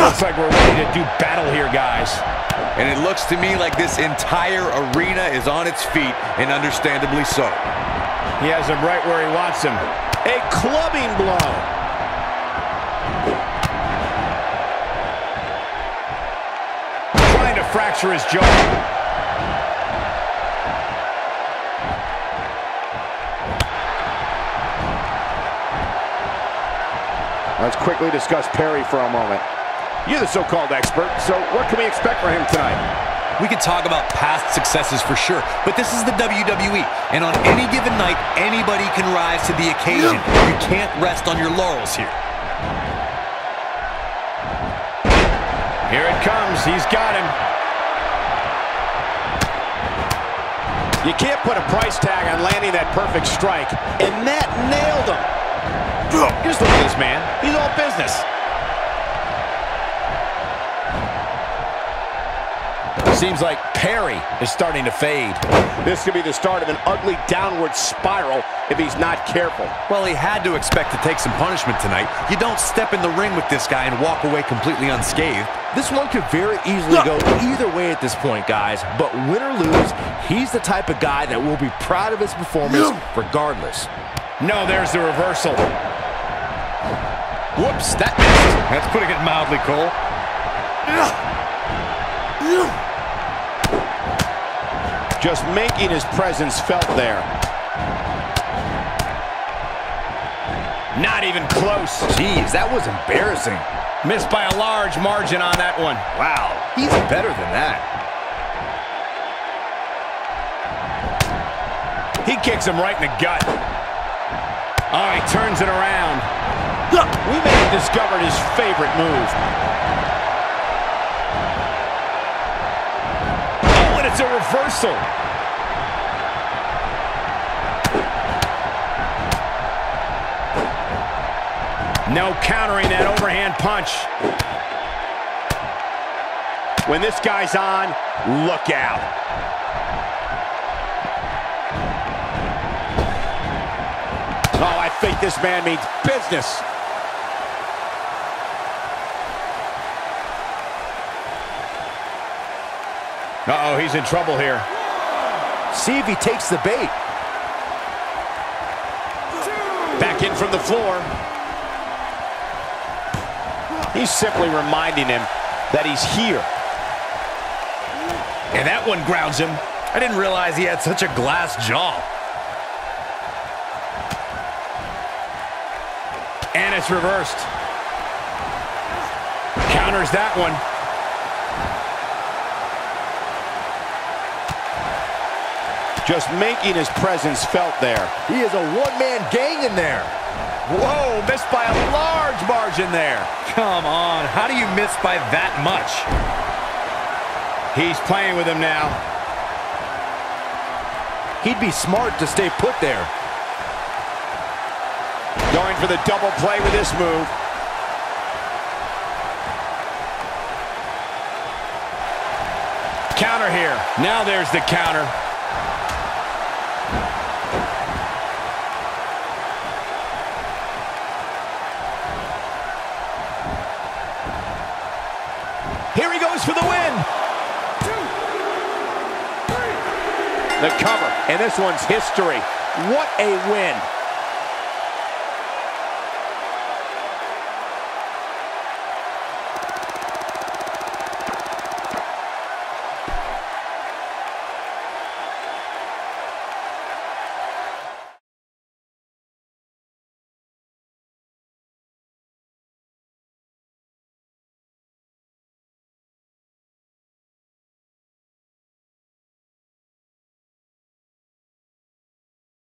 Looks like we're ready to do battle here, guys. And it looks to me like this entire arena is on its feet, and understandably so. He has him right where he wants him. A clubbing blow. Trying to fracture his jaw. Let's quickly discuss Perry for a moment. You're the so-called expert, so what can we expect from him tonight? We could talk about past successes for sure, but this is the WWE, and on any given night, anybody can rise to the occasion. You can't rest on your laurels here. Here it comes. He's got him. You can't put a price tag on landing that perfect strike, and that nailed him. Just look at this man. He's all business. Seems like Perry is starting to fade. This could be the start of an ugly downward spiral if he's not careful. Well, he had to expect to take some punishment tonight. You don't step in the ring with this guy and walk away completely unscathed. This one could very easily go either way at this point, guys. But win or lose, he's the type of guy that will be proud of his performance regardless. No, there's the reversal. Whoops, that missed. That's putting it mildly, Cole. Just making his presence felt there. Not even close. Jeez, that was embarrassing. Missed by a large margin on that one. Wow, he's better than that. He kicks him right in the gut. Oh, he turns it around. Look, We may have discovered his favorite move. A reversal. No countering that overhand punch. When this guy's on, look out. Oh, I think this man means business. Uh-oh, he's in trouble here. See if he takes the bait. Back in from the floor. He's simply reminding him that he's here. And that one grounds him. I didn't realize he had such a glass jaw. And it's reversed. Counters that one. Just making his presence felt there. He is a one-man gang in there. Whoa, missed by a large margin there. Come on, how do you miss by that much? He's playing with him now. He'd be smart to stay put there. Going for the double play with this move. Counter here. Now there's the counter. For the win. The cover, and this one's history. What a win.